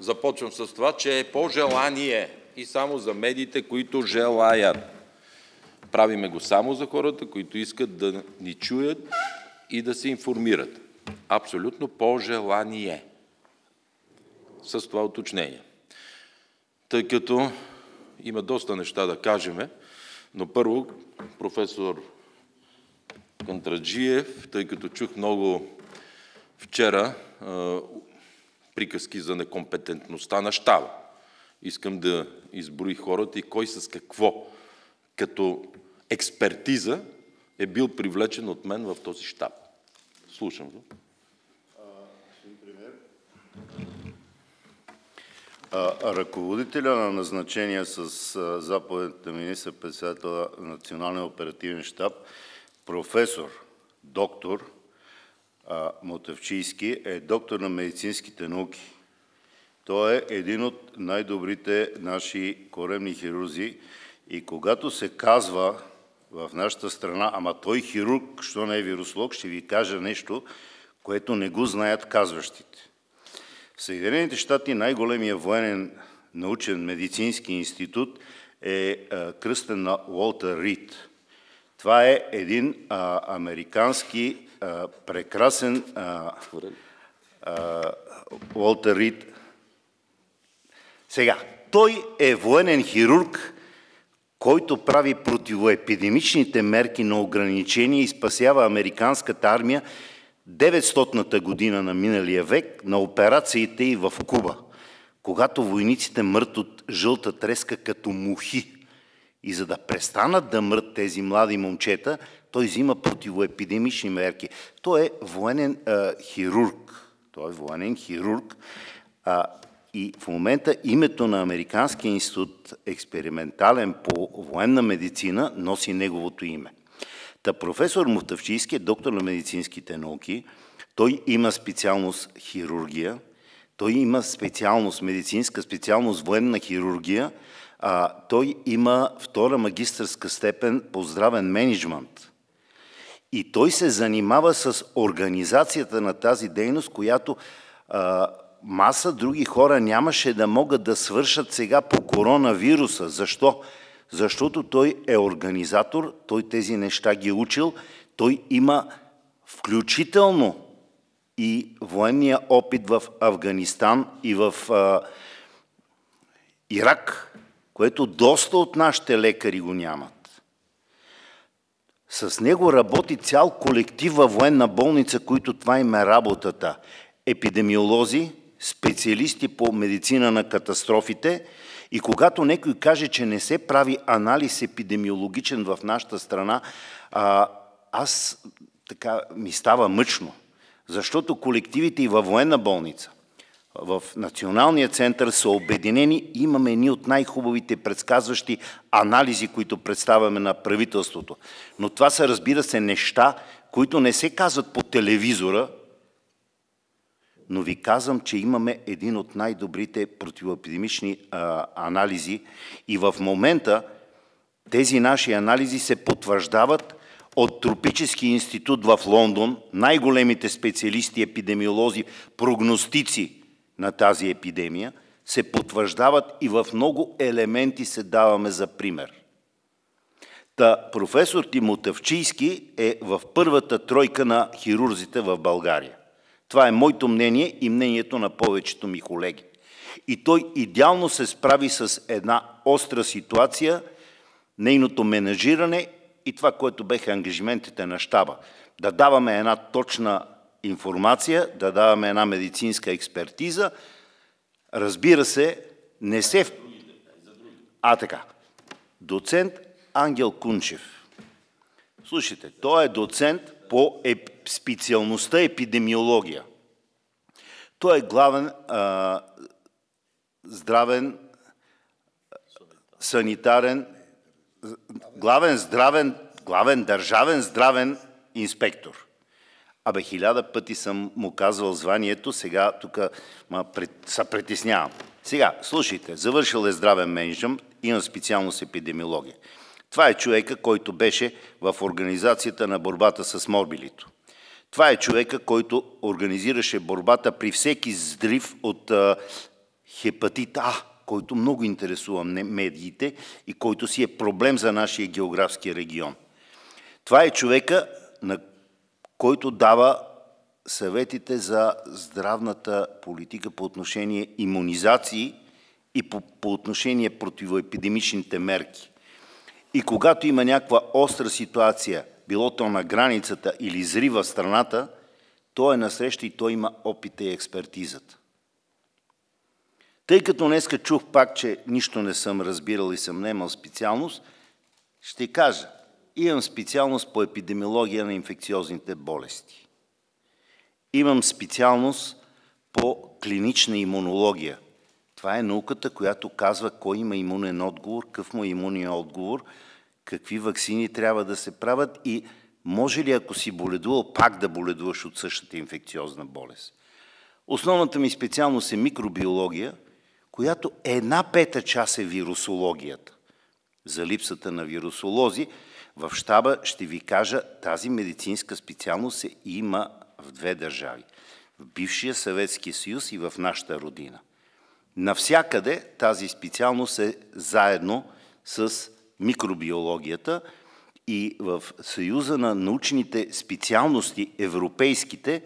започвам с това, че е по желание и само за медиите, които желаят. Правиме го само за хората, които искат да ни чуят и да се информират. Абсолютно по желание. С това уточнение. Тъй като има доста неща да кажем, но първо професор Кантраджиев, тъй като чух много вчера приказки за некомпетентността на щаба. Искам да изброи хората и кой с какво като експертиза е бил привлечен от мен в този щаб. Слушам го. Ръководителя на назначение с заповед на министър-председателя на Националния оперативен щаб, професор, доктор Мотавчийски е доктор на медицинските науки. Той е един от най-добрите наши коремни хирурзи и когато се казва в нашата страна, ама той хирург, що не е вируслог, ще ви кажа нещо, което не го знаят казващите. В Съединените щати най-големия военен научен медицински институт е кръстен на Уолтер Рид. Това е един а, американски а, прекрасен Уолтер Рид. Сега, той е военен хирург, който прави противоепидемичните мерки на ограничение и спасява американската армия 900-та година на миналия век на операциите и в Куба, когато войниците мрат от жълта треска като мухи. И за да престанат да мрат тези млади момчета, той взима противоепидемични мерки. Той е военен а, хирург. Той е военен хирург. А, и в момента името на Американския институт експериментален по военна медицина носи неговото име. Та професор Мутавчийски е доктор на медицинските науки. Той има специалност хирургия, той има специалност, медицинска специалност военна хирургия, а, той има втора магистърска степен по здравен менеджмент. И той се занимава с организацията на тази дейност, която а, маса други хора нямаше да могат да свършат сега по коронавируса. Защо? Защото той е организатор, той тези неща ги е учил, той има включително и военния опит в Афганистан и в а, Ирак, което доста от нашите лекари го нямат. С него работи цял колектив във военна болница, които това им е работата. Епидемиолози, специалисти по медицина на катастрофите и когато някой каже, че не се прави анализ епидемиологичен в нашата страна, а, аз така ми става мъчно, защото колективите и във военна болница, в Националния център са обединени. Имаме едни от най-хубавите предсказващи анализи, които представяме на правителството. Но това са, разбира се, неща, които не се казват по телевизора, но ви казвам, че имаме един от най-добрите противоепидемични а, анализи и в момента тези наши анализи се потвърждават от Тропически институт в Лондон, най-големите специалисти, епидемиолози, прогностици на тази епидемия, се потвърждават и в много елементи се даваме за пример. Та професор Тимотевчийски е в първата тройка на хирурзите в България. Това е моето мнение и мнението на повечето ми колеги. И той идеално се справи с една остра ситуация, нейното менажиране и това, което беха ангажиментите на щаба. Да даваме една точна информация, да даваме една медицинска експертиза. Разбира се, не се... А, така. Доцент Ангел Кунчев. Слушайте, той е доцент по специалността епидемиология. Той е главен а, здравен, санитарен, главен здравен, главен държавен здравен инспектор. Абе, хиляда пъти съм му казвал званието, сега тук се притеснявам. Сега, слушайте, завършил е здравен менеджмент, има специалност епидемиология. Това е човека, който беше в организацията на борбата с морбилито. Това е човека, който организираше борбата при всеки здрив от хепатит А, който много интересува медиите и който си е проблем за нашия географски регион. Това е човека, на който дава съветите за здравната политика по отношение иммунизации и по, по отношение противоепидемичните мерки. И когато има някаква остра ситуация, било то на границата или зрива страната, той е насреща и той има опита и експертизата. Тъй като днеска чух пак, че нищо не съм разбирал и съм немал специалност, ще кажа, имам специалност по епидемиология на инфекциозните болести. Имам специалност по клинична имунология. Това е науката, която казва кой има имунен отговор, какъв му е имунен отговор, какви вакцини трябва да се правят и може ли, ако си боледувал, пак да боледуваш от същата инфекциозна болест. Основната ми специалност е микробиология, която една пета част е вирусологията. За липсата на вирусолози, в щаба ще ви кажа, тази медицинска специалност се има в две държави. В бившия Съветски съюз и в нашата родина. Навсякъде тази специалност е заедно с микробиологията и в Съюза на научните специалности, европейските,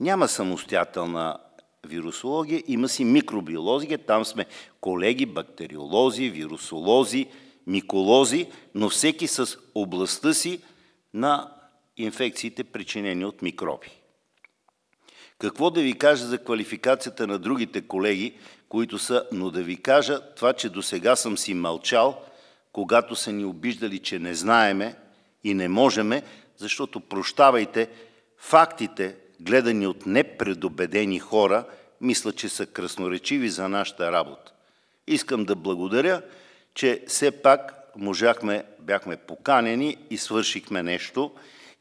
няма самостоятелна вирусология, има си микробиология, там сме колеги, бактериолози, вирусолози, миколози, но всеки с областта си на инфекциите, причинени от микроби. Какво да ви кажа за квалификацията на другите колеги, които са, но да ви кажа това, че до сега съм си мълчал, когато са ни обиждали, че не знаеме и не можеме, защото прощавайте, фактите, гледани от непредобедени хора, мисля, че са красноречиви за нашата работа. Искам да благодаря, че все пак можахме, бяхме поканени и свършихме нещо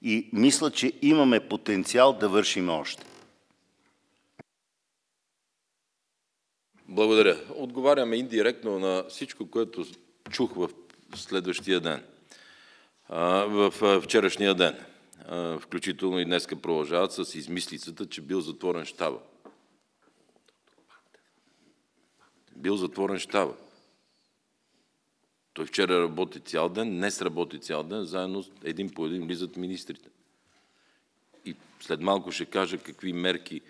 и мисля, че имаме потенциал да вършим още. Благодаря. Отговаряме индиректно на всичко, което чух в следващия ден, в вчерашния ден. Включително и днеска продължават с измислицата, че бил затворен щаба. Бил затворен щаба. Той вчера работи цял ден, днес работи цял ден, заедно един по един влизат министрите. И след малко ще кажа какви мерки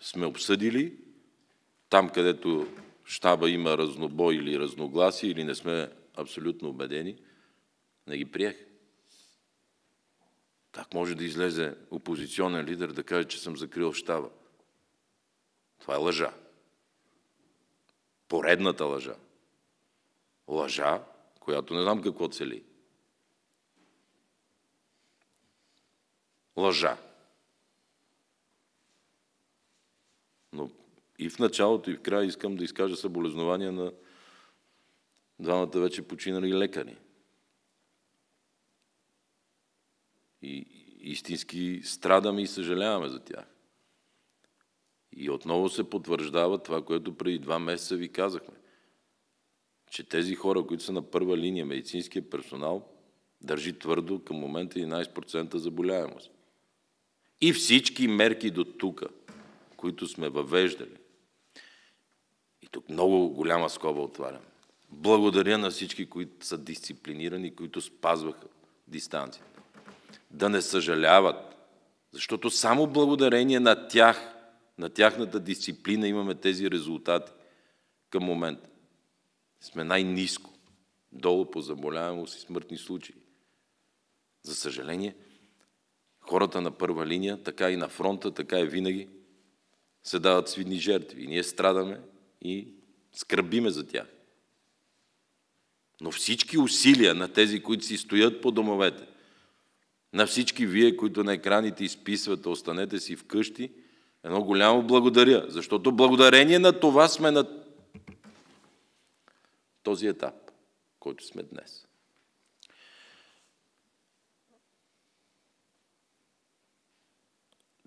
сме обсъдили, там където щаба има разнобой или разногласие, или не сме абсолютно убедени, не ги приех. Как може да излезе опозиционен лидер да каже, че съм закрил щаба? Това е лъжа. Поредната лъжа. Лъжа, която не знам какво цели. Лъжа. Но и в началото, и в края искам да изкажа съболезнования на двамата вече починали лекари. И истински страдаме и съжаляваме за тях. И отново се потвърждава това, което преди два месеца ви казахме. Че тези хора, които са на първа линия, медицинския персонал, държи твърдо към момента 11% заболяемост. И всички мерки до тук, които сме въвеждали, тук много голяма скоба отварям. Благодаря на всички, които са дисциплинирани, които спазваха дистанцията. Да не съжаляват, защото само благодарение на тях, на тяхната дисциплина имаме тези резултати към момента. Сме най-низко, долу по заболяемост и смъртни случаи. За съжаление, хората на първа линия, така и на фронта, така и винаги, се дават свидни жертви. И ние страдаме и скърбиме за тях. Но всички усилия на тези, които си стоят по домовете, на всички вие, които на екраните изписвате, останете си вкъщи, едно голямо благодаря, защото благодарение на това сме на този етап, който сме днес.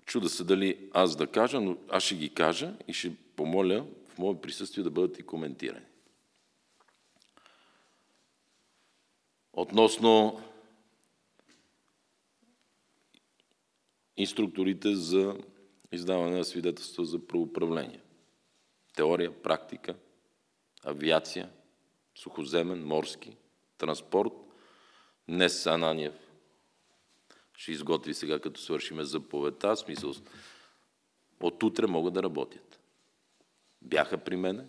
Чуда се дали аз да кажа, но аз ще ги кажа и ще помоля в мое присъствие да бъдат и коментирани. Относно инструкторите за издаване на свидетелства за правоуправление. теория, практика, авиация, сухоземен, морски, транспорт. Днес Ананиев ще изготви сега, като свършиме заповедта, смисъл от утре могат да работят. Бяха при мене,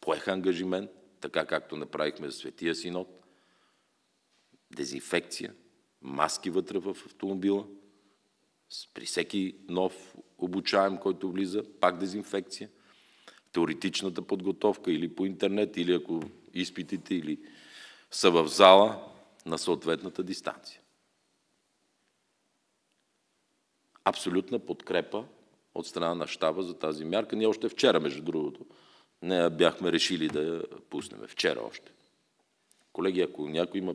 поеха ангажимент, така както направихме за Светия Синод, дезинфекция, маски вътре в автомобила, при всеки нов обучаем, който влиза, пак дезинфекция, теоретичната подготовка или по интернет, или ако изпитите или са в зала на съответната дистанция. Абсолютна подкрепа от страна на щаба за тази мярка. Ние още вчера, между другото, не бяхме решили да я пуснем. Вчера още. Колеги, ако някой има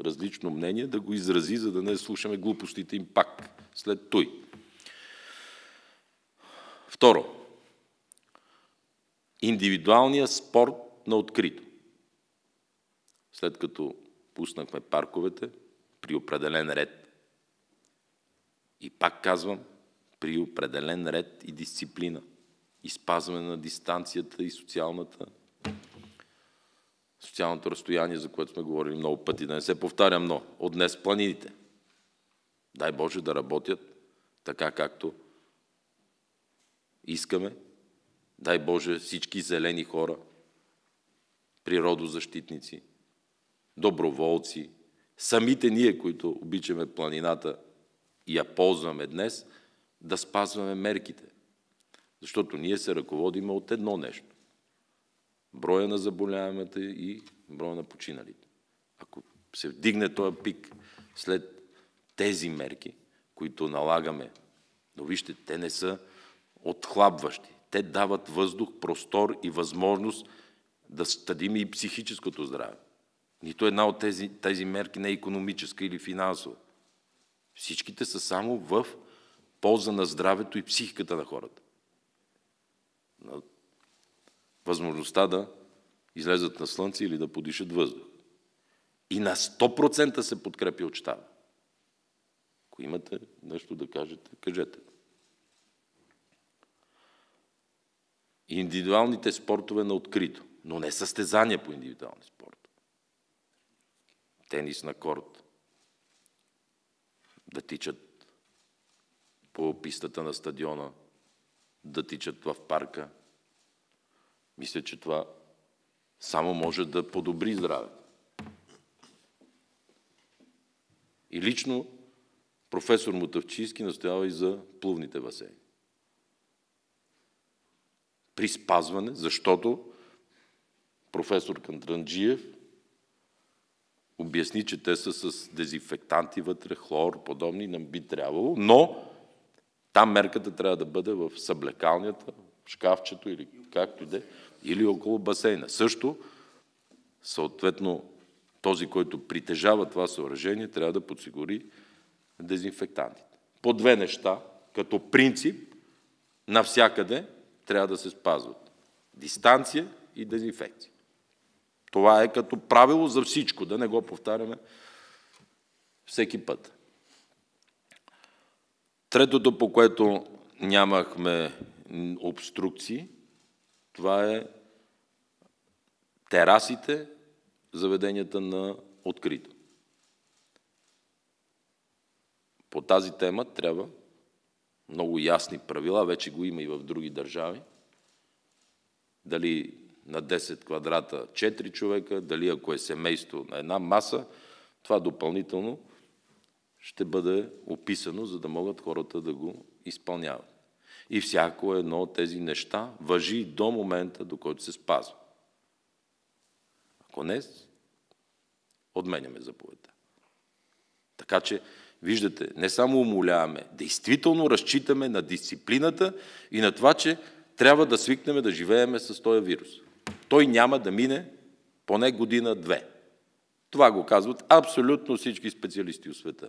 различно мнение, да го изрази, за да не слушаме глупостите им пак след той. Второ, индивидуалният спорт на открито. След като пуснахме парковете при определен ред, и пак казвам, при определен ред и дисциплина, и спазване на дистанцията и социалната социалното разстояние, за което сме говорили много пъти, да не се повтарям, но от днес планините, дай Боже да работят така както искаме, дай Боже всички зелени хора, природозащитници, доброволци, самите ние, които обичаме планината и я ползваме днес, да спазваме мерките. Защото ние се ръководиме от едно нещо броя на заболяванията и броя на починалите. Ако се вдигне този пик след тези мерки, които налагаме, но вижте, те не са отхлабващи. Те дават въздух, простор и възможност да стадим и психическото здраве. Нито една от тези, тези мерки не е економическа или финансова. Всичките са само в полза на здравето и психиката на хората възможността да излезат на слънце или да подишат въздух. И на 100% се подкрепи от щаба. Ако имате нещо да кажете, кажете. Индивидуалните спортове на открито, но не състезания по индивидуални спорт. Тенис на корт, да тичат по пистата на стадиона, да тичат в парка – мисля, че това само може да подобри здравето. И лично професор Мутавчийски настоява и за плувните басейни. При спазване, защото професор Кандранджиев обясни, че те са с дезинфектанти вътре, хлор, подобни, нам би трябвало, но там мерката трябва да бъде в съблекалнята, в шкафчето или както и да е или около басейна. Също, съответно, този, който притежава това съоръжение, трябва да подсигури дезинфектантите. По две неща, като принцип, навсякъде трябва да се спазват. Дистанция и дезинфекция. Това е като правило за всичко, да не го повтаряме всеки път. Третото, по което нямахме обструкции, това е терасите, заведенията на открито. По тази тема трябва много ясни правила, вече го има и в други държави. Дали на 10 квадрата 4 човека, дали ако е семейство на една маса, това допълнително ще бъде описано, за да могат хората да го изпълняват. И всяко едно от тези неща въжи до момента, до който се спазва. Ако не, отменяме заповедта. Така че, виждате, не само умоляваме, действително разчитаме на дисциплината и на това, че трябва да свикнем да живееме с този вирус. Той няма да мине поне година-две. Това го казват абсолютно всички специалисти от света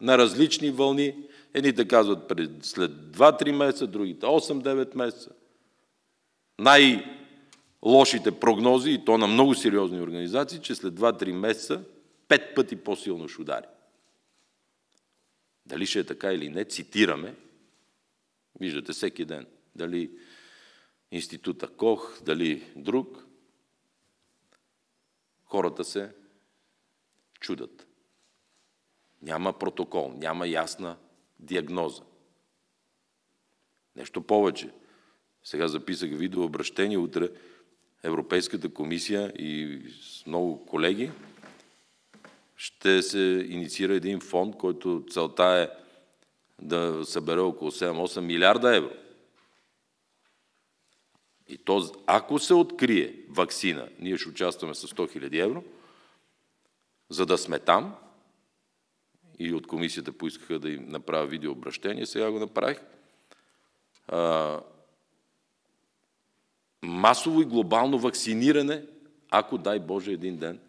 на различни вълни. Едните казват пред, след 2-3 месеца, другите 8-9 месеца. Най-лошите прогнози, и то на много сериозни организации, че след 2-3 месеца пет пъти по-силно ще удари. Дали ще е така или не, цитираме, виждате всеки ден, дали института Кох, дали друг, хората се чудат. Няма протокол, няма ясна диагноза. Нещо повече. Сега записах видеообращение, утре Европейската комисия и с много колеги ще се инициира един фонд, който целта е да събере около 7-8 милиарда евро. И то, ако се открие вакцина, ние ще участваме с 100 000 евро, за да сме там, и от комисията поискаха да им направя видеообращение, сега го направих, а, масово и глобално вакциниране, ако дай Боже един ден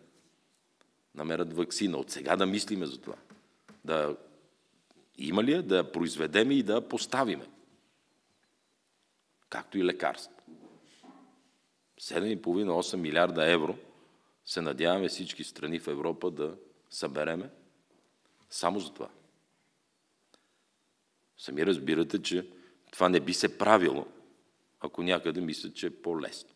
намерят вакцина. От сега да мислиме за това. Да има ли я, да я произведеме и да я поставиме. Както и лекарства. 7,5-8 милиарда евро се надяваме всички страни в Европа да събереме само за това. Сами разбирате, че това не би се правило, ако някъде мислят, че е по-лесно.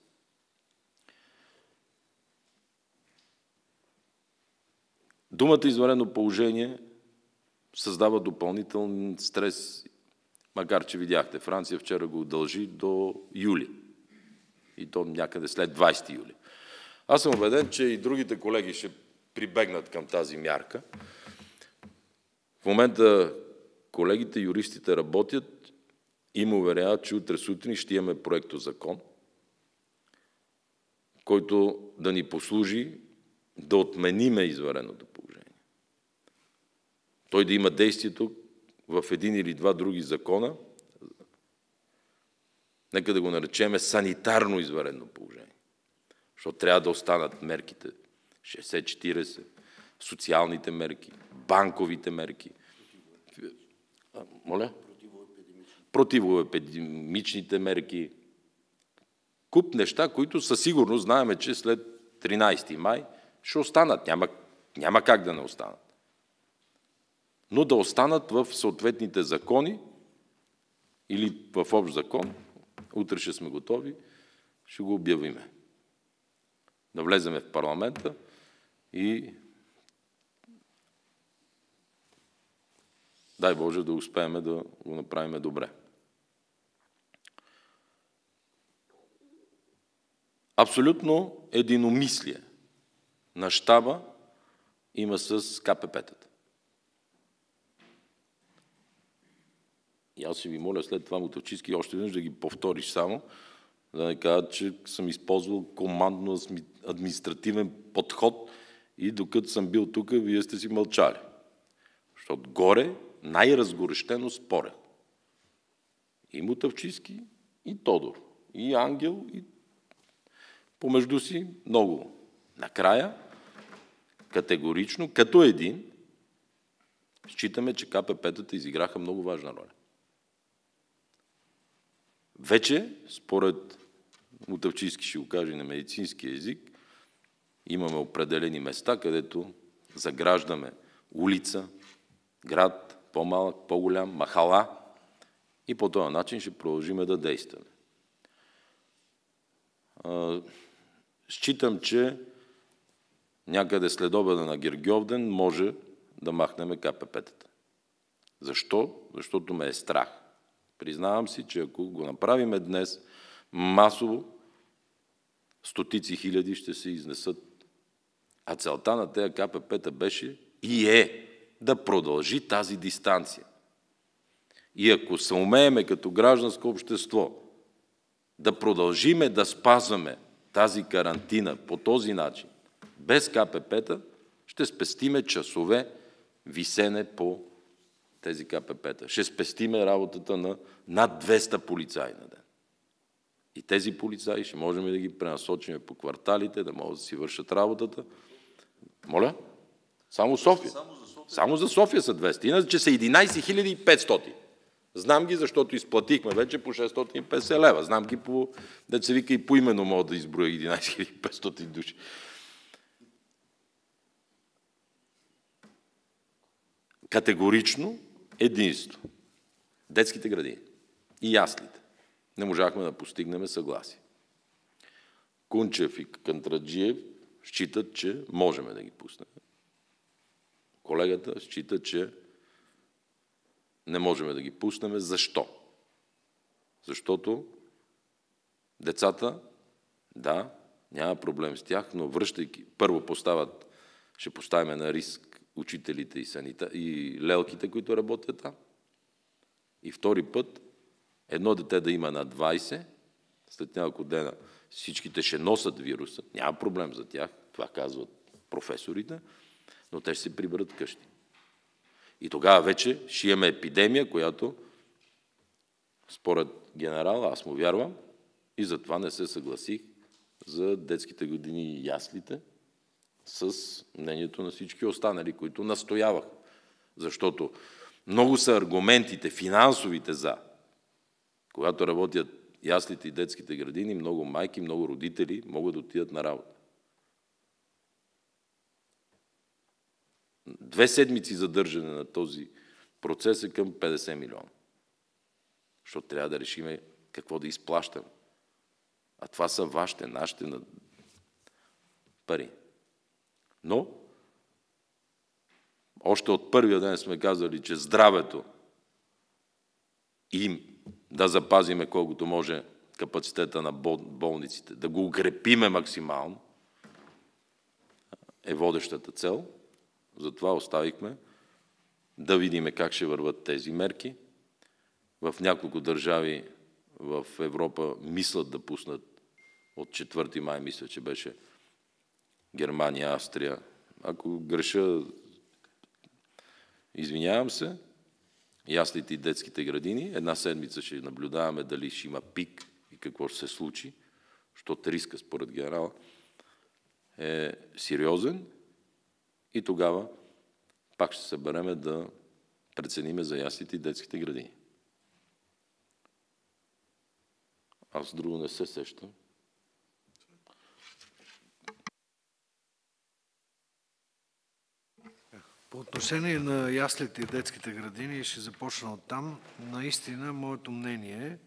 Думата извънредно положение създава допълнителен стрес, макар че видяхте, Франция вчера го удължи до юли. И то някъде след 20 юли. Аз съм убеден, че и другите колеги ще прибегнат към тази мярка. В момента колегите, юристите работят и му уверяват, че утре сутрин ще имаме проекто закон, който да ни послужи да отмениме извареното положение. Той да има действието в един или два други закона, нека да го наречеме санитарно изварено положение. Защото трябва да останат мерките 60-40, социалните мерки, банковите мерки. Моля? Противоепидемичните мерки. Куп неща, които със сигурност знаеме, че след 13 май ще останат. Няма, няма как да не останат. Но да останат в съответните закони или в общ закон. Утре ще сме готови, ще го обявиме. Да влеземе в парламента и дай Боже да успеем да го направим добре. Абсолютно единомислие на щаба има с КПП-тата. И аз ще ви моля след това Мотавчийски още веднъж да ги повториш само, да не кажат, че съм използвал командно-административен подход и докато съм бил тук, вие сте си мълчали. Защото горе най-разгорещено споря. И Мутавчийски, и Тодор, и Ангел, и помежду си много. Накрая, категорично, като един, считаме, че КПП-тата изиграха много важна роля. Вече, според Мутавчийски ще го каже на медицински език, имаме определени места, където заграждаме улица, град, по-малък, по-голям, махала и по този начин ще продължиме да действаме. Считам, че някъде след обеда на Гергьовден може да махнем КПП-тата. Защо? Защото ме е страх. Признавам си, че ако го направиме днес, масово стотици хиляди ще се изнесат. А целта на тези КПП-та беше и е да продължи тази дистанция. И ако се умееме като гражданско общество да продължиме да спазваме тази карантина по този начин, без КПП-та, ще спестиме часове висене по тези КПП-та. Ще спестиме работата на над 200 полицаи на ден. И тези полицаи ще можем да ги пренасочим по кварталите, да могат да си вършат работата. Моля? Само София. Само за София, Само за София са 200. Иначе са 11 500. Знам ги, защото изплатихме вече по 650 лева. Знам ги по, да се вика и по именно мога да изброя 11 500 души. Категорично единство. Детските градини и яслите. не можахме да постигнем съгласие. Кунчев и Кантраджиев считат, че можем да ги пуснем. Колегата счита, че не можем да ги пуснем. Защо? Защото децата, да, няма проблем с тях, но връщайки, първо поставят, ще поставим на риск учителите и, санита, и лелките, които работят там. И втори път, едно дете да има на 20, след няколко дена всичките ще носят вируса, няма проблем за тях, това казват професорите, но те ще се приберат къщи. И тогава вече ще имаме епидемия, която според генерал, аз му вярвам, и затова не се съгласих за детските години и яслите с мнението на всички останали, които настоявах. Защото много са аргументите, финансовите за. Когато работят яслите и детските градини, много майки, много родители могат да отидат на работа. Две седмици задържане на този процес е към 50 милиона. Защото трябва да решиме какво да изплащаме. А това са вашите, нашите пари. Но, още от първия ден сме казали, че здравето им да запазиме колкото може капацитета на болниците, да го укрепиме максимално, е водещата цел. Затова оставихме да видим как ще върват тези мерки. В няколко държави в Европа мислят да пуснат от 4 май, мисля, че беше Германия, Австрия. Ако греша, извинявам се, яслите и детските градини. Една седмица ще наблюдаваме дали ще има пик и какво ще се случи, защото риска според генерала е сериозен и тогава пак ще се събереме да прецениме за яслите и детските градини. Аз друго не се сещам. По отношение на яслите и детските градини, ще започна от там. Наистина, моето мнение е,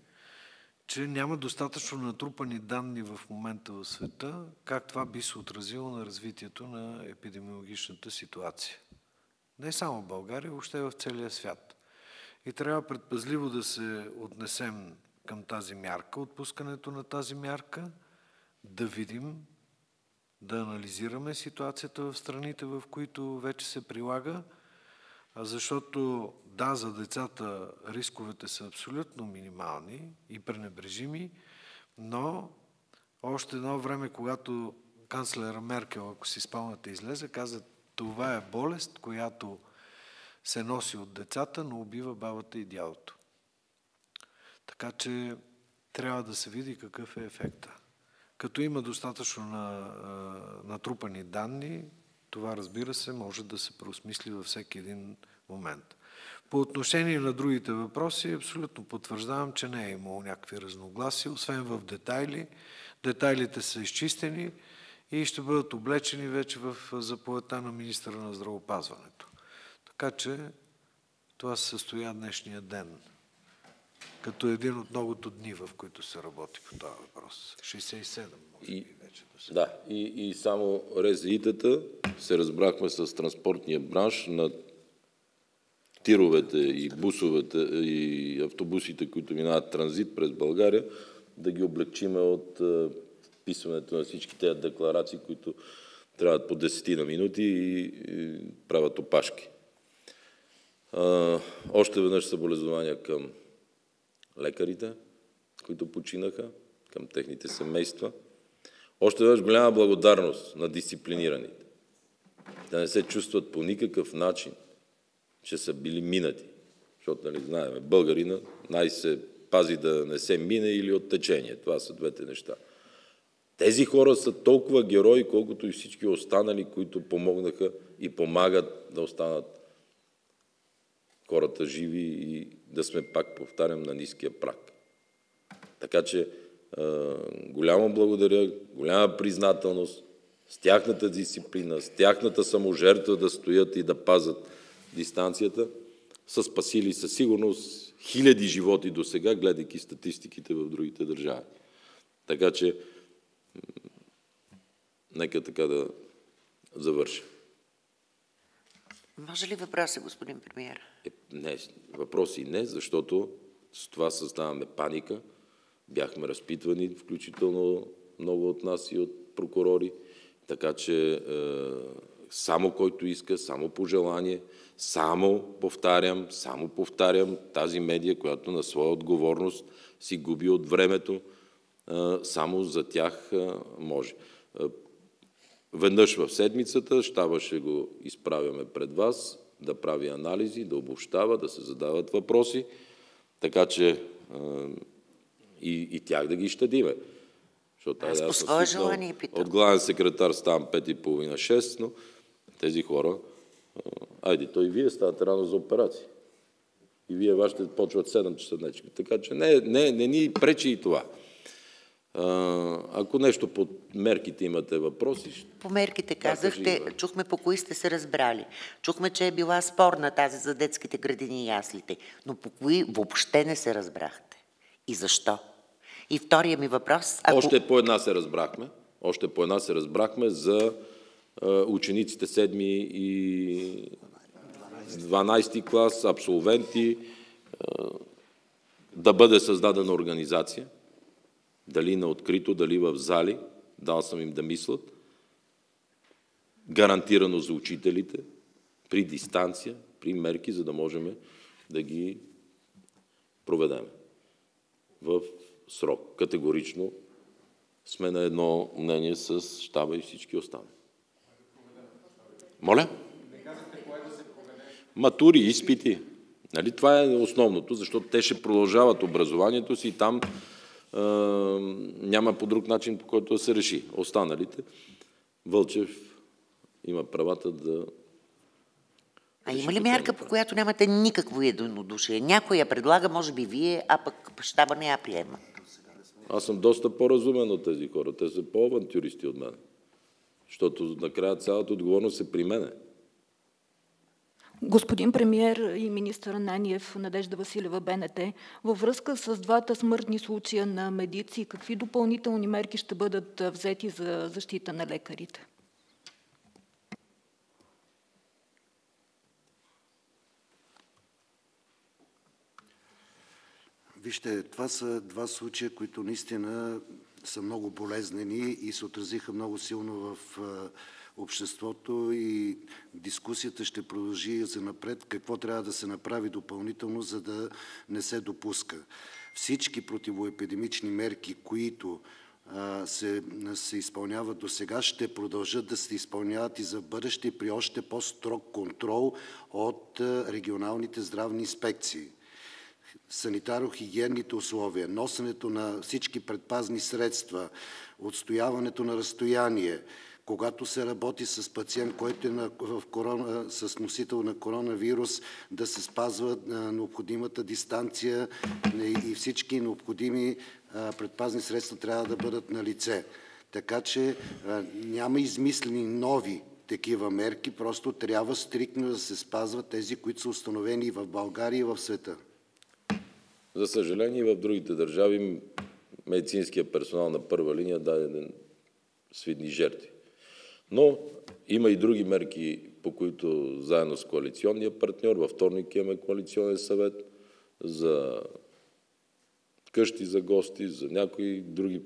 че няма достатъчно натрупани данни в момента в света, как това би се отразило на развитието на епидемиологичната ситуация. Не само в България, въобще в целия свят. И трябва предпазливо да се отнесем към тази мярка, отпускането на тази мярка, да видим да анализираме ситуацията в страните, в които вече се прилага, защото да, за децата рисковете са абсолютно минимални и пренебрежими, но още едно време, когато канцлера Меркел, ако си спомняте, излезе, каза, това е болест, която се носи от децата, но убива бабата и дядото. Така че трябва да се види какъв е ефекта. Като има достатъчно на, натрупани данни, това разбира се може да се преосмисли във всеки един момент. По отношение на другите въпроси, абсолютно потвърждавам, че не е имало някакви разногласия, освен в детайли. Детайлите са изчистени и ще бъдат облечени вече в заповедта на министра на здравопазването. Така че това се състоя днешния ден като един от многото дни, в които се работи по този въпрос. 67, може и, вече да се... Да, и, и само резиитата се разбрахме с транспортния бранш на тировете и бусовете и автобусите, които минават транзит през България, да ги облегчиме от писването на всички тези декларации, които трябват по 10 на минути и, и правят опашки. А, още веднъж съболезнования към лекарите, които починаха, към техните семейства. Още веднъж голяма благодарност на дисциплинираните. Да не се чувстват по никакъв начин, че са били минати. Защото, нали, знаем, българина най-се пази да не се мине или от течение. Това са двете неща. Тези хора са толкова герои, колкото и всички останали, които помогнаха и помагат да останат хората живи и да сме, пак повтарям, на ниския прак. Така че голямо благодаря, голяма признателност с тяхната дисциплина, с тяхната саможертва да стоят и да пазят дистанцията, са спасили със сигурност хиляди животи до сега, гледайки статистиките в другите държави. Така че, нека така да завършим. Може ли въпроса, господин премиер? Е, не, въпроси не, защото с това създаваме паника. Бяхме разпитвани, включително много от нас и от прокурори, така че е, само който иска, само по желание, само повтарям, само повтарям тази медия, която на своя отговорност си губи от времето, е, само за тях е, може. Е, веднъж в седмицата щаба ще го изправяме пред вас, да прави анализи, да обобщава, да се задават въпроси, така че и, и тях да ги щадиме. Защото аз по свое желание питам. От главен секретар ставам 5.30-6, но тези хора... Айде, той и вие ставате рано за операции. И вие вашите почват 7 часа днечка. Така че не, не, не ни пречи и това. Ако нещо по мерките имате въпроси... По мерките казахте, чухме по кои сте се разбрали. Чухме, че е била спорна тази за детските градини и яслите. Но по кои въобще не се разбрахте? И защо? И втория ми въпрос... Ако... Още по една се разбрахме. Още по една се разбрахме за учениците 7 и 12 клас, абсолвенти, да бъде създадена организация дали на открито, дали в зали, дал съм им да мислят, гарантирано за учителите, при дистанция, при мерки, за да можем да ги проведем в срок. Категорично сме на едно мнение с щаба и всички останали. Моля? Матури, изпити. Нали, това е основното, защото те ще продължават образованието си и там няма по друг начин, по който да се реши. Останалите, Вълчев има правата да... А има ли мярка, по която нямате никакво единодушие? Някой я предлага, може би вие, а пък щаба не я приема. Аз съм доста по-разумен от тези хора. Те са по-авантюристи от мен. Защото накрая цялата отговорност е при мене. Господин премьер и министър Наниев, Надежда Василева, БНТ, във връзка с двата смъртни случая на медици, какви допълнителни мерки ще бъдат взети за защита на лекарите? Вижте, това са два случая, които наистина са много болезнени и се отразиха много силно в обществото и дискусията ще продължи за напред какво трябва да се направи допълнително, за да не се допуска. Всички противоепидемични мерки, които се, се изпълняват до сега, ще продължат да се изпълняват и за бъдеще при още по-строг контрол от регионалните здравни инспекции. Санитаро-хигиенните условия, носенето на всички предпазни средства, отстояването на разстояние, когато се работи с пациент, който е на, в корона, с носител на коронавирус, да се спазва необходимата дистанция и всички необходими предпазни средства трябва да бъдат на лице. Така че няма измислени нови такива мерки, просто трябва стриктно да се спазват тези, които са установени в България, и в света. За съжаление, в другите държави медицинския персонал на първа линия даде свидни жертви. Но има и други мерки, по които заедно с коалиционния партньор, във вторник имаме коалиционен съвет за къщи за гости, за някои други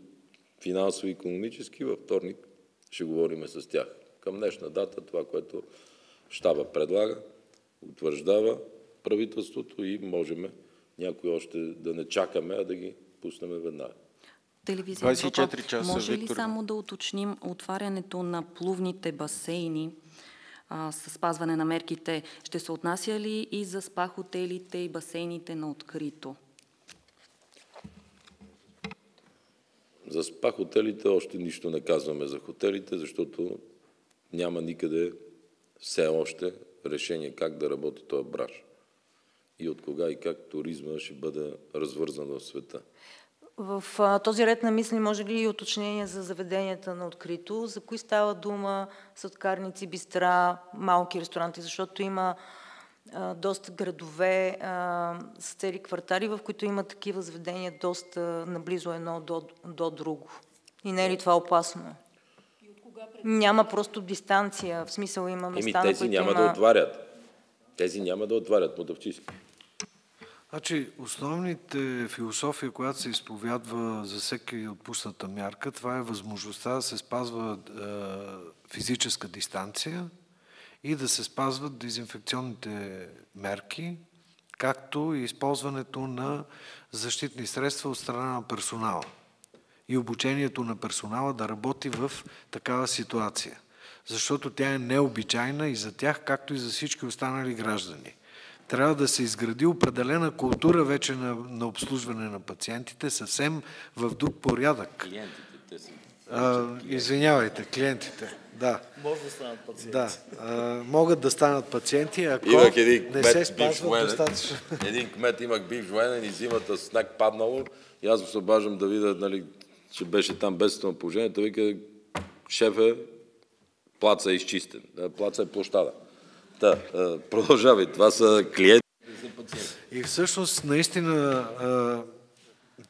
финансови, економически. Във вторник ще говорим с тях. Към днешна дата това, което щаба предлага, утвърждава правителството и можем някои още да не чакаме, а да ги пуснем веднага телевизия 24 часа, Може ли само да уточним отварянето на плувните басейни а, с спазване на мерките, ще се отнася ли и за спа хотелите и басейните на открито? За спа хотелите още нищо не казваме за хотелите, защото няма никъде все още решение как да работи този браш и от кога и как туризма ще бъде развързан в света. В а, този ред на мисли може ли и уточнение за заведенията на открито? За кои става дума сладкарници, бистра, малки ресторанти? Защото има доста градове с цели квартали, в които има такива заведения доста наблизо едно до, до друго. И не е ли това опасно? Няма просто дистанция, в смисъл има места, Еми, тези на които няма има... да отварят. Тези няма да отварят мотавчиски. Значи, основните философия, която се изповядва за всеки отпусната мярка, това е възможността да се спазва е, физическа дистанция и да се спазват дезинфекционните мерки, както и използването на защитни средства от страна на персонала и обучението на персонала да работи в такава ситуация. Защото тя е необичайна и за тях, както и за всички останали граждани. Трябва да се изгради определена култура вече на, на обслужване на пациентите, съвсем в друг порядък. Клиентите, те са. А, извинявайте, клиентите. Да. Може да станат пациенти. Да. А, могат да станат пациенти, ако Имах един не кмет, се бивш спазват достатъчно. Един кмет имах бивш военен и зимата снег паднало. И аз се обаждам да видя, нали, че беше там бедствено положение. Той вика, шефе, плаца е изчистен. Плаца е площада. Та, а, продължавай. Това са клиенти. И всъщност, наистина, а,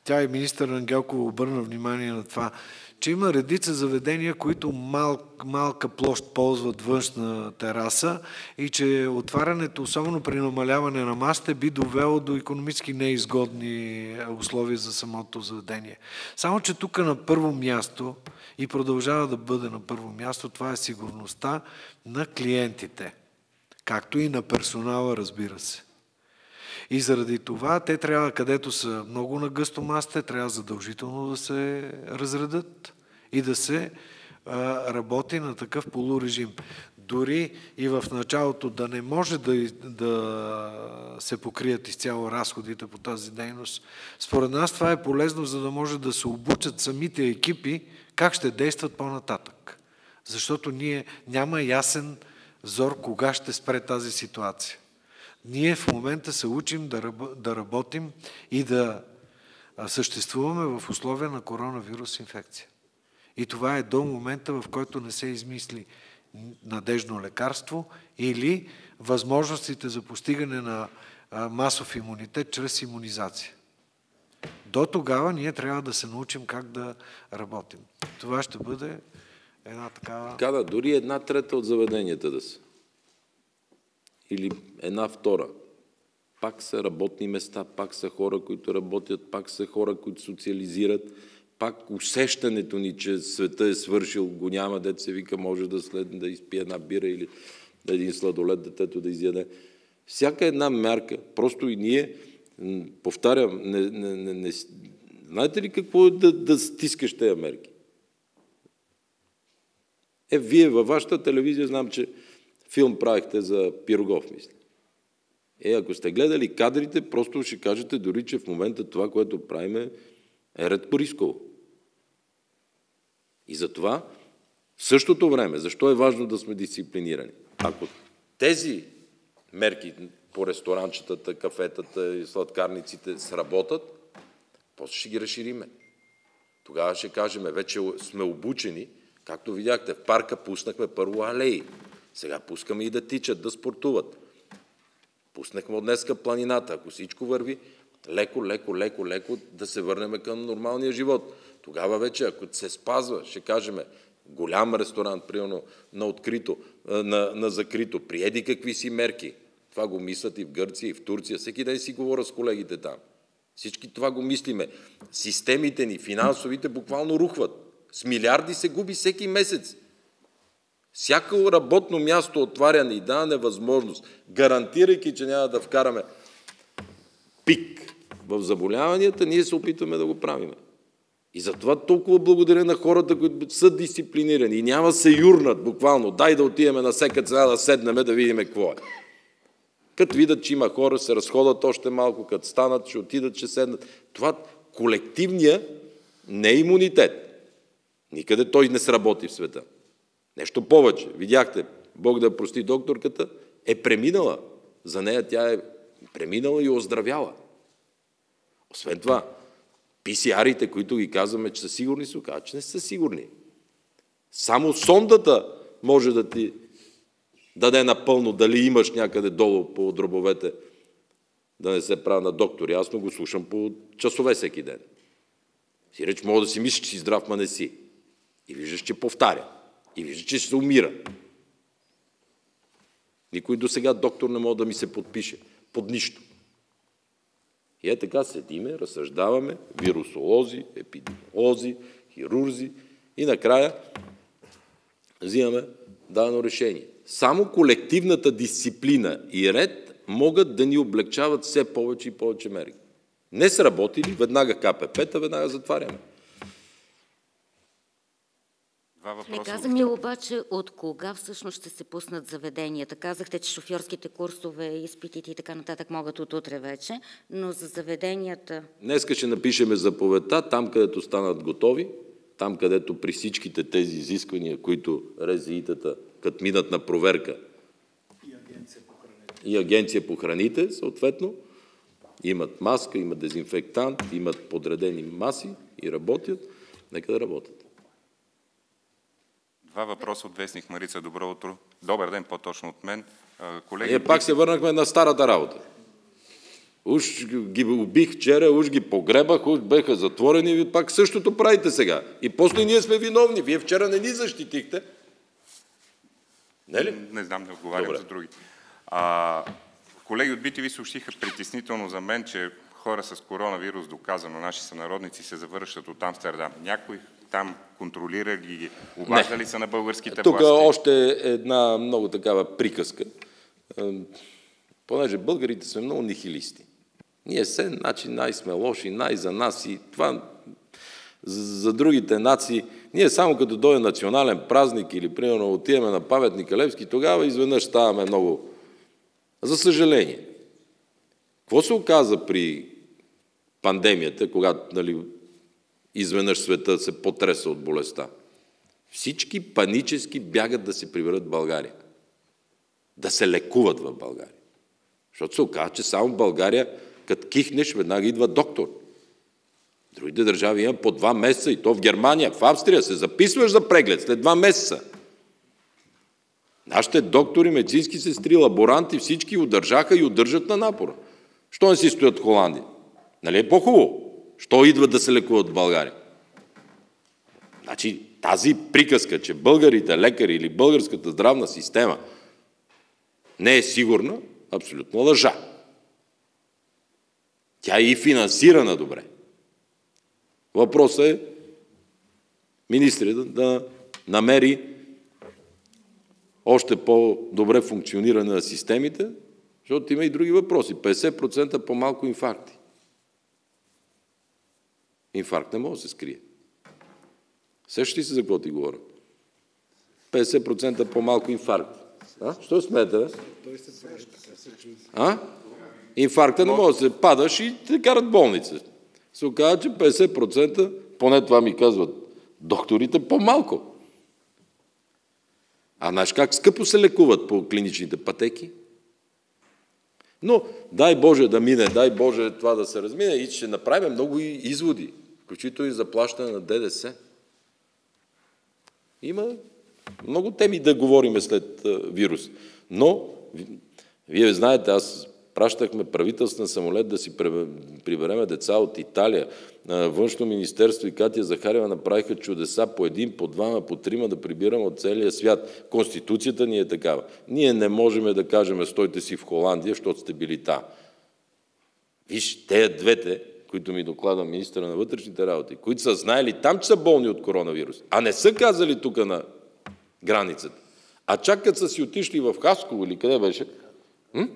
тя и министър Ангелкова обърна внимание на това, че има редица заведения, които мал, малка площ ползват външна тераса и че отварянето, особено при намаляване на масите, би довело до економически неизгодни условия за самото заведение. Само, че тук на първо място и продължава да бъде на първо място, това е сигурността на клиентите, както и на персонала, разбира се. И заради това те трябва, където са много на гъсто масте, трябва задължително да се разредат и да се а, работи на такъв полурежим. Дори и в началото да не може да, да се покрият изцяло разходите по тази дейност, според нас това е полезно, за да може да се обучат самите екипи как ще действат по-нататък. Защото ние няма ясен взор кога ще спре тази ситуация. Ние в момента се учим да работим и да съществуваме в условия на коронавирус инфекция. И това е до момента, в който не се измисли надежно лекарство или възможностите за постигане на масов имунитет чрез иммунизация. До тогава ние трябва да се научим как да работим. Това ще бъде една такава... Така да, дори една трета от заведенията да са. Или една втора. Пак са работни места, пак са хора, които работят, пак са хора, които социализират, пак усещането ни, че света е свършил, го няма, дете се вика, може да след да изпие една бира или да един сладолет детето да изяде. Всяка една мярка, просто и ние, повтарям, не, не, не, не, знаете ли какво е да, да стискаш тези мерки? Е, вие във вашата телевизия знам, че филм правихте за Пирогов, мисля. Е, ако сте гледали кадрите, просто ще кажете дори, че в момента това, което правим е редко рисково. И затова в същото време, защо е важно да сме дисциплинирани? Ако тези мерки по ресторанчетата, кафетата и сладкарниците сработат, после ще ги разшириме. Тогава ще кажем, вече сме обучени, както видяхте, в парка пуснахме първо алеи. Сега пускаме и да тичат, да спортуват. Пуснахме от днеска планината. Ако всичко върви, леко, леко, леко, леко да се върнем към нормалния живот. Тогава вече, ако се спазва, ще кажем, голям ресторант, примерно на открито, на, на закрито, приеди какви си мерки. Това го мислят и в Гърция, и в Турция. Всеки ден си говоря с колегите там. Всички това го мислиме. Системите ни, финансовите, буквално рухват. С милиарди се губи всеки месец. Всяко работно място отваряне и дава невъзможност, гарантирайки, че няма да вкараме пик в заболяванията, ние се опитваме да го правиме. И затова толкова благодаря на хората, които са дисциплинирани и няма се юрнат буквално. Дай да отидеме на всека цена да седнем да видим какво е. Като видят, че има хора, се разходят още малко, като станат, ще отидат, ще седнат. Това колективния не е имунитет. Никъде той не сработи в света. Нещо повече. Видяхте, Бог да прости докторката, е преминала. За нея тя е преминала и оздравяла. Освен това, PCR-ите, които ги казваме, че са сигурни, се оказват, че не са сигурни. Само сондата може да ти даде напълно дали имаш някъде долу по дробовете да не се правя на доктори. Аз го слушам по часове всеки ден. Си реч, мога да си мислиш, че си здрав, ма не си. И виждаш, че повтаря. И виждаш, че се умира. Никой до сега доктор не може да ми се подпише. Под нищо. И е така седиме, разсъждаваме, вирусолози, епидемиолози, хирурзи и накрая взимаме дадено решение. Само колективната дисциплина и ред могат да ни облегчават все повече и повече мерки. Не сработили, веднага КПП-та, веднага затваряме. Два въпроса. Не каза ми обаче от кога всъщност ще се пуснат заведенията. Казахте, че шофьорските курсове, изпитите и така нататък могат от утре вече, но за заведенията... Днеска ще напишеме заповедта, там където станат готови, там където при всичките тези изисквания, които резиитата, като минат на проверка, и агенция по храните, и агенция по храните съответно, имат маска, имат дезинфектант, имат подредени маси и работят, нека да работят. Два въпроса от Вестник Марица. Добро утро. Добър ден, по-точно от мен. Колеги, Ние пак се върнахме на старата работа. Уж ги убих вчера, уж ги погребах, уж беха затворени, ви пак същото правите сега. И после ние сме виновни. Вие вчера не ни защитихте. Не ли? Не знам, да отговарям Добре. за други. А, колеги от BTV съобщиха притеснително за мен, че хора с коронавирус, доказано наши сънародници, се завършат от Амстердам. Някой там контролира ги, обажда ли са на българските Тук власти? Тук още една много такава приказка. Понеже българите сме много нихилисти. Ние се, значи, най-сме лоши, най-за нас и това за другите нации. Ние само като дойде национален празник или примерно отиваме на паметника Левски, тогава изведнъж ставаме много. За съжаление. Какво се оказа при пандемията, когато нали, изведнъж света се потреса от болестта. Всички панически бягат да се приберат в България. Да се лекуват в България. Защото се оказва, че само в България, като кихнеш, веднага идва доктор. Другите държави имат по два месеца и то в Германия, в Австрия се записваш за преглед след два месеца. Нашите доктори, медицински сестри, лаборанти, всички удържаха и удържат на напора. Що не си стоят в Холандия? Нали е по-хубаво? Що идват да се лекуват в България? Значи тази приказка, че българите лекари или българската здравна система не е сигурна, абсолютно лъжа. Тя е и финансирана добре. Въпросът е министрите да намери още по-добре функциониране на системите, защото има и други въпроси. 50% по-малко инфаркти. Инфаркт не може да се скрие. Сещаш ли се за какво ти говоря? 50% по-малко инфаркт. А? Що смете, бе? А? Инфаркта не може да се падаш и те карат болница. Се оказа, че 50%, поне това ми казват докторите, по-малко. А знаеш как скъпо се лекуват по клиничните пътеки? Но дай Боже да мине, дай Боже това да се размине и ще направим много изводи включително и заплащане на ДДС. Има много теми да говорим след вирус. Но, вие знаете, аз пращахме правителствен самолет да си прибереме деца от Италия. Външно министерство и Катя Захарева направиха чудеса по един, по двама, по трима да прибираме от целия свят. Конституцията ни е такава. Ние не можем да кажем стойте си в Холандия, защото сте били та. Виж, те двете които ми доклада министра на вътрешните работи, които са знаели там, че са болни от коронавирус, а не са казали тук на границата, а чакат са си отишли в Хасково или къде беше? М?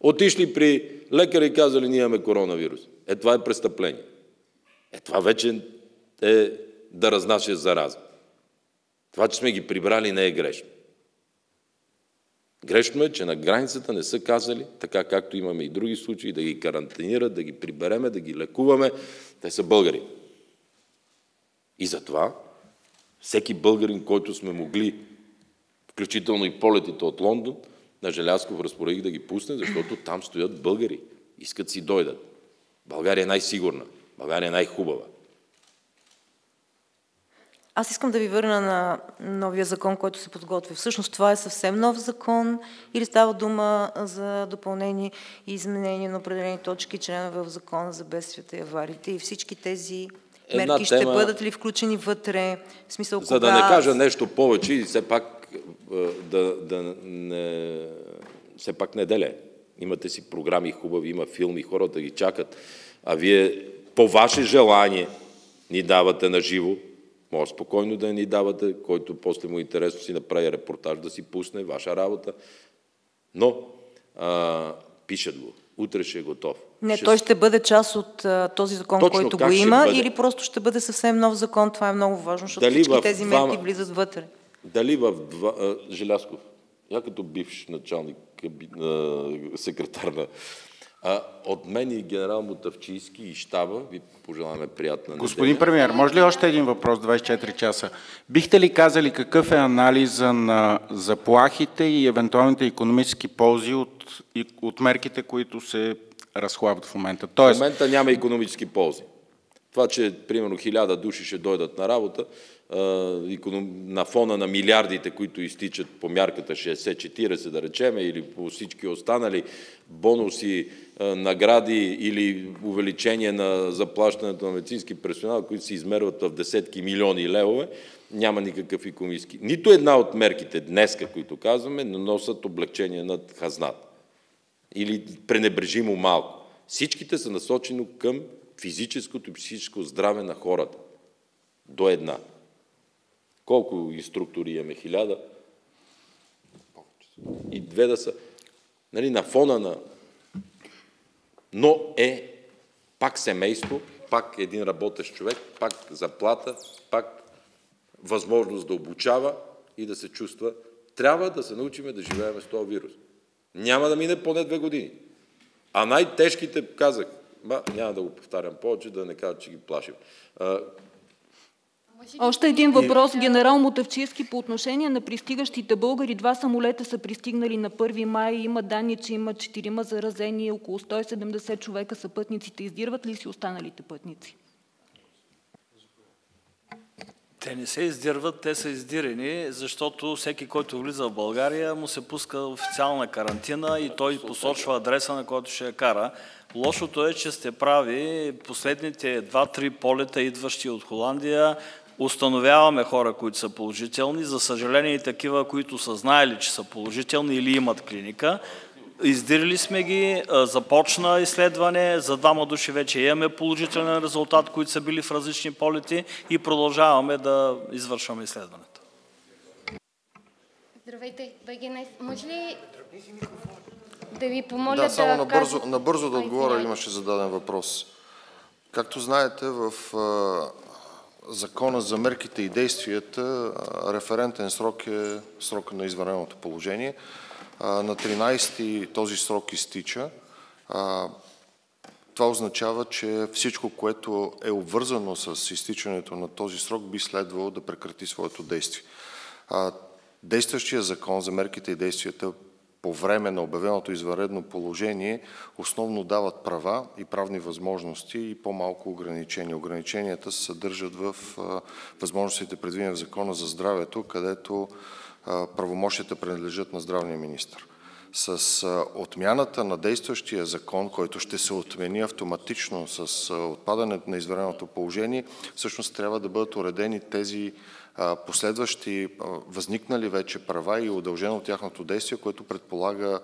Отишли при лекари и казали, ние имаме коронавирус. Е, това е престъпление. Е, това вече е да разнася зараза. Това, че сме ги прибрали, не е грешно. Грешно е, че на границата не са казали, така както имаме и други случаи, да ги карантинират, да ги прибереме, да ги лекуваме. Те са българи. И затова всеки българин, който сме могли, включително и полетите от Лондон, на Желязков разпоредих да ги пусне, защото там стоят българи. Искат си дойдат. България е най-сигурна. България е най-хубава. Аз искам да ви върна на новия закон, който се подготвя. Всъщност това е съвсем нов закон или става дума за допълнение и изменение на определени точки, членове в закона за бедствията и авариите и всички тези Една мерки тема, ще бъдат ли включени вътре? В смисъл, за кога... да не кажа нещо повече и все пак да, да не, все пак неделя. Имате си програми хубави, има филми, хората ги чакат. А вие по ваше желание ни давате на живо, може спокойно да ни давате, който после му интересно си направи репортаж да си пусне, ваша работа. Но а, пишат го. Утре ще е готов. Не, ще... той ще бъде част от а, този закон, Точно който го има, или просто ще бъде съвсем нов закон. Това е много важно, защото Дали всички тези мерки двама... влизат вътре. Дали в два... А, Желясков, я като бивш началник, секретар на а, от мен и генерал Мотавчийски и щаба ви пожелаваме приятна неделя. Господин премьер, може ли още един въпрос, 24 часа? Бихте ли казали какъв е анализа на заплахите и евентуалните економически ползи от, от мерките, които се разхлабват в момента? Тоест... В момента няма економически ползи. Това, че примерно хиляда души ще дойдат на работа, на фона на милиардите, които изтичат по мярката 60-40, да речеме, или по всички останали бонуси, награди или увеличение на заплащането на медицински персонал, които се измерват в десетки милиони левове, няма никакъв економически. Нито една от мерките днеска, които казваме, не носят облегчение над хазнат. Или пренебрежимо малко. Всичките са насочени към физическото и психическо здраве на хората. До една. Колко инструктори имаме? Хиляда? И две да са. Нали, на фона на... Но е пак семейство, пак един работещ човек, пак заплата, пак възможност да обучава и да се чувства. Трябва да се научиме да живеем с този вирус. Няма да мине поне две години. А най-тежките, казах, няма да го повтарям повече, да не кажа, че ги плашим. Още един въпрос, генерал Мотавчийски, по отношение на пристигащите българи. Два самолета са пристигнали на 1 май. Има данни, че има четирима заразени, около 170 човека са пътниците. Издирват ли си останалите пътници? Те не се издирват, те са издирени, защото всеки, който влиза в България, му се пуска официална карантина и той посочва адреса, на който ще я кара. Лошото е, че сте прави последните 2-3 полета, идващи от Холандия, установяваме хора, които са положителни, за съжаление и такива, които са знаели, че са положителни или имат клиника. Издирили сме ги, започна изследване, за двама души вече имаме положителен резултат, които са били в различни полети и продължаваме да извършваме изследването. Здравейте, БГНС. Може ли да ви помоля да... само да набързо, набързо да отговоря, имаше зададен въпрос. Както знаете, в Закона за мерките и действията референтен срок е срока на извънредното положение. На 13 този срок изтича. Това означава, че всичко, което е обвързано с изтичането на този срок, би следвало да прекрати своето действие. Действащия закон за мерките и действията по време на обявеното извънредно положение основно дават права и правни възможности и по-малко ограничения. Ограниченията се съдържат в възможностите предвидени в Закона за здравето, където правомощията принадлежат на здравния министр. С отмяната на действащия закон, който ще се отмени автоматично с отпадането на извънредното положение, всъщност трябва да бъдат уредени тези последващи възникнали вече права и удължено тяхното действие, което предполага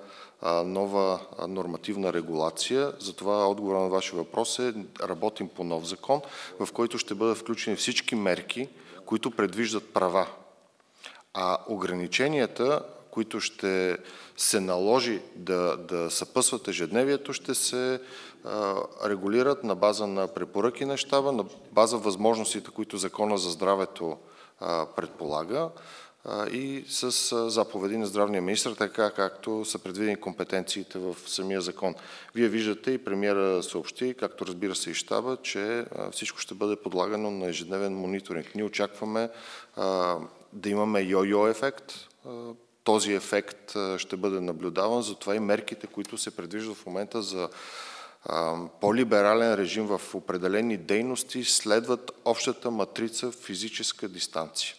нова нормативна регулация. Затова отговора на вашия въпрос е работим по нов закон, в който ще бъдат включени всички мерки, които предвиждат права. А ограниченията, които ще се наложи да, да съпъсват ежедневието, ще се регулират на база на препоръки на щаба, на база възможностите, които Закона за здравето предполага и с заповеди на здравния министр, така както са предвидени компетенциите в самия закон. Вие виждате и премиера съобщи, както разбира се и щаба, че всичко ще бъде подлагано на ежедневен мониторинг. Ние очакваме да имаме йо-йо ефект. Този ефект ще бъде наблюдаван, затова и мерките, които се предвиждат в момента за по-либерален режим в определени дейности следват общата матрица физическа дистанция.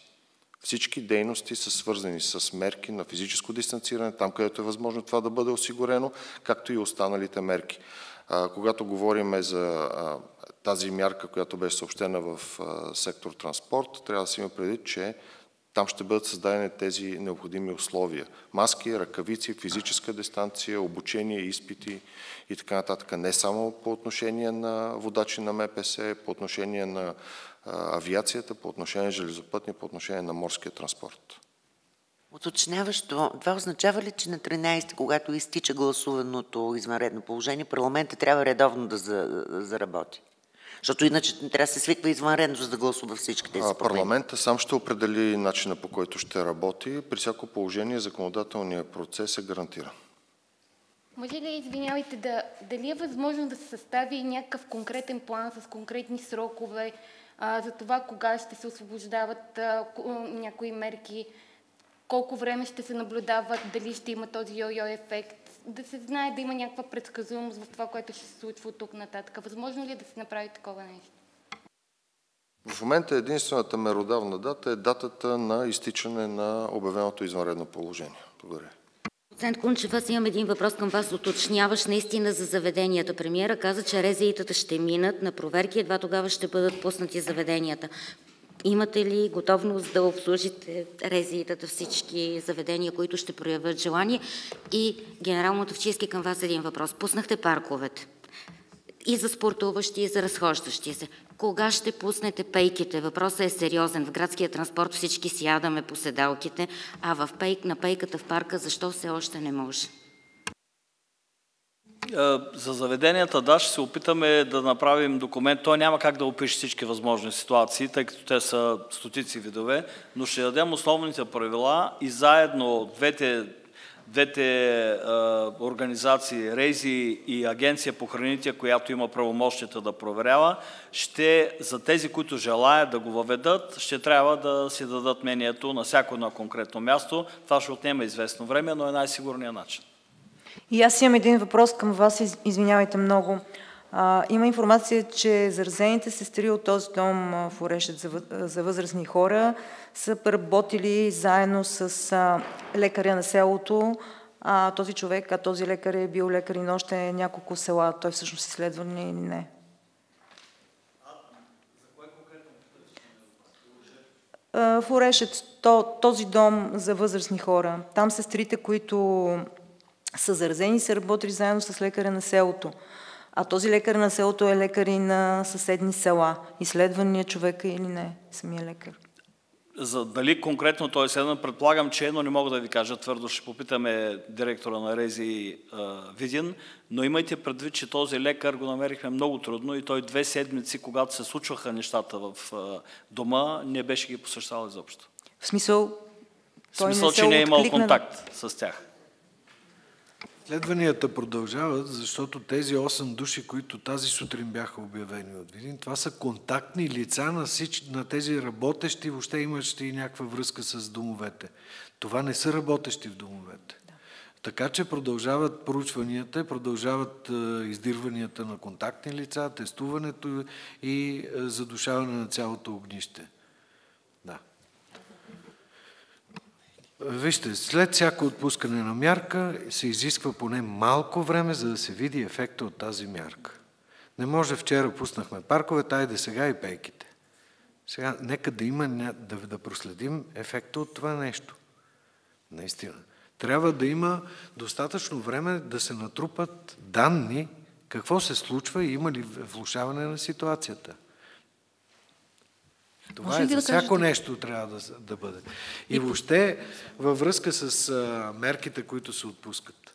Всички дейности са свързани с мерки на физическо дистанциране, там където е възможно това да бъде осигурено, както и останалите мерки. Когато говорим за тази мярка, която беше съобщена в сектор транспорт, трябва да се има предвид, че там ще бъдат създадени тези необходими условия. Маски, ръкавици, физическа дистанция, обучение, изпити и така нататък. Не само по отношение на водачи на МПС, по отношение на авиацията, по отношение на железопътни, по отношение на морския транспорт. Уточняващо, това означава ли, че на 13, когато изтича гласуваното извънредно положение, парламентът трябва редовно да заработи? Защото иначе трябва да се свиква извънредно, за да гласува всички тези проблеми. Парламента сам ще определи начина по който ще работи. При всяко положение законодателният процес е гарантиран. Може ли, извинявайте, да, дали е възможно да се състави някакъв конкретен план с конкретни срокове а, за това кога ще се освобождават а, някои мерки, колко време ще се наблюдават, дали ще има този йо-йо ефект, да се знае да има някаква предсказуемост в това, което ще се случва от тук нататък. Възможно ли е да се направи такова нещо? В момента единствената меродавна дата е датата на изтичане на обявеното извънредно положение. Благодаря. Доцент Кунчев, аз имам един въпрос към вас. Уточняваш наистина за заведенията. Премиера каза, че резиитата ще минат на проверки, едва тогава ще бъдат пуснати заведенията. Имате ли готовност да обслужите резиитата всички заведения, които ще проявят желание? И генерал Мотовчийски към вас един въпрос. Пуснахте парковете и за спортуващи, и за разхождащи се. Кога ще пуснете пейките? Въпросът е сериозен. В градския транспорт всички сядаме по седалките, а в пейк, на пейката в парка защо все още не може? За заведенията, да, ще се опитаме да направим документ. Той няма как да опише всички възможни ситуации, тъй като те са стотици видове, но ще дадем основните правила и заедно двете двете а, организации, Рейзи и Агенция по храните, която има правомощията да проверява, ще, за тези, които желаят да го въведат, ще трябва да си дадат мнението на всяко едно конкретно място. Това ще отнема известно време, но е най-сигурният начин. И аз имам един въпрос към вас, извинявайте много. А, има информация, че заразените сестри от този дом в Орешет за, за възрастни хора са работили заедно с а, лекаря на селото. А, този човек, а този лекар е бил лекар и на още няколко села. Той всъщност изследва ли или не? В Орешет, този дом за възрастни хора. Там сестрите, които са заразени, са работили заедно с лекаря на селото. А този лекар на селото е лекар и на съседни села. Изследвания човека или не, самия лекар? За дали конкретно той е предполагам, че е, но не мога да ви кажа твърдо. Ще попитаме директора на Рези Видин, но имайте предвид, че този лекар го намерихме много трудно и той две седмици, когато се случваха нещата в дома, не беше ги посещавал изобщо. В смисъл, в смисъл, че не е имал контакт с тях. Следванията продължават, защото тези 8 души, които тази сутрин бяха обявени от Видин, това са контактни лица на, всич... на тези работещи, въобще имащи някаква връзка с домовете. Това не са работещи в домовете. Да. Така че продължават проучванията, продължават издирванията на контактни лица, тестуването и задушаване на цялото огнище. Вижте, след всяко отпускане на мярка се изисква поне малко време, за да се види ефекта от тази мярка. Не може вчера пуснахме парковете, айде сега и пейките. Сега нека да има, да, да проследим ефекта от това нещо. Наистина. Трябва да има достатъчно време да се натрупат данни какво се случва и има ли влушаване на ситуацията. Това Може е за да всяко кажете? нещо трябва да, да бъде. И, и въобще във връзка с а, мерките, които се отпускат.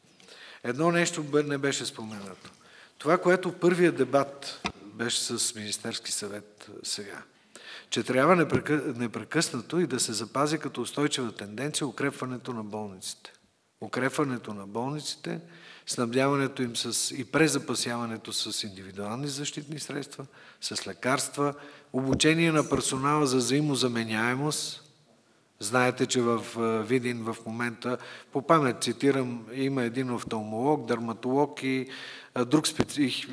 Едно нещо не беше споменато. Това, което първият дебат беше с Министерски съвет сега, че трябва непрекъснато и да се запази като устойчива тенденция укрепването на болниците. Укрепването на болниците, снабдяването им с и презапасяването с индивидуални защитни средства, с лекарства, обучение на персонала за взаимозаменяемост, Знаете, че в Видин в момента, по памет цитирам, има един офталмолог, дерматолог и друг специ...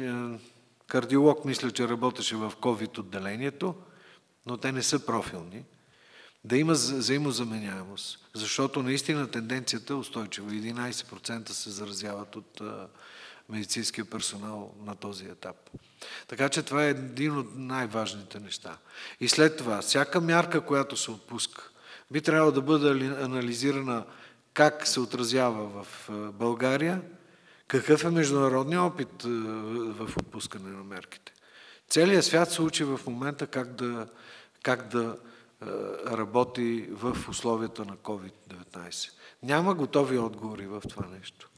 кардиолог, мисля, че работеше в COVID отделението, но те не са профилни. Да има взаимозаменяемост, защото наистина тенденцията е устойчива. 11% се заразяват от медицинския персонал на този етап. Така че това е един от най-важните неща. И след това, всяка мярка, която се отпуска, би трябвало да бъде анализирана как се отразява в България, какъв е международният опит в отпускане на мерките. Целият свят се учи в момента как да, как да работи в условията на COVID-19. Няма готови отговори в това нещо.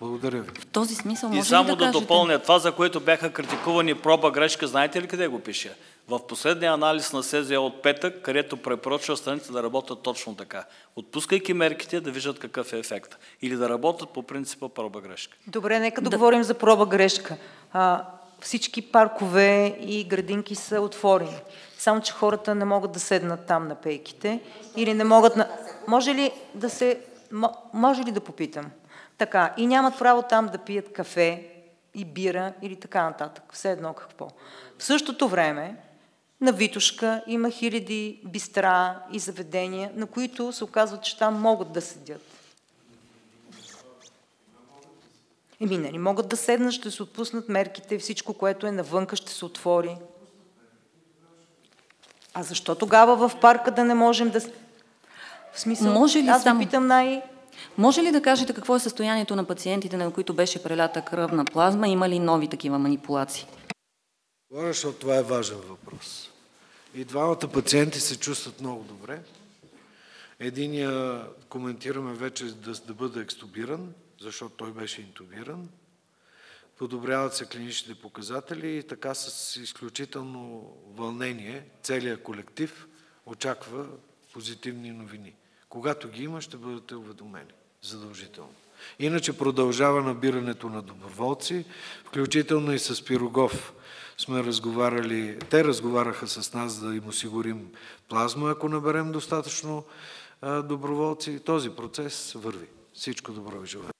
Благодаря ви. В този смисъл може И само да, да кажете... допълня това, за което бяха критикувани проба грешка, знаете ли къде го пише? В последния анализ на СЗО от петък, където препоръчва страните да работят точно така. Отпускайки мерките, да виждат какъв е ефект. Или да работят по принципа проба грешка. Добре, нека да, да говорим за проба грешка. А, всички паркове и градинки са отворени. Само, че хората не могат да седнат там на пейките или не могат на... Може ли да се... Може ли да попитам? Така, и нямат право там да пият кафе и бира или така нататък. Все едно какво. В същото време на Витушка има хиляди бистра и заведения, на които се оказва, че там могат да седят. Еми, нали, могат да седнат, ще се отпуснат мерките всичко, което е навънка, ще се отвори. А защо тогава в парка да не можем да... В смисъл, Може ли аз само... питам най... Може ли да кажете какво е състоянието на пациентите, на които беше прелята кръвна плазма? Има ли нови такива манипулации? Говоря, защото това е важен въпрос. И двамата пациенти се чувстват много добре. Единия коментираме вече да, да бъде екстубиран, защото той беше интубиран. Подобряват се клиничните показатели и така с изключително вълнение целият колектив очаква позитивни новини. Когато ги има, ще бъдете уведомени задължително. Иначе продължава набирането на доброволци, включително и с Пирогов сме разговаряли, те разговараха с нас да им осигурим плазма, ако наберем достатъчно доброволци. Този процес върви. Всичко добро ви желая.